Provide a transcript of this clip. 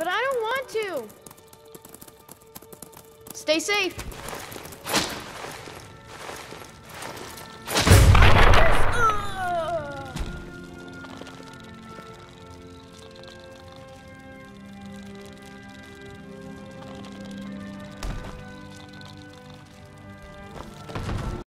But I don't want to. Stay safe.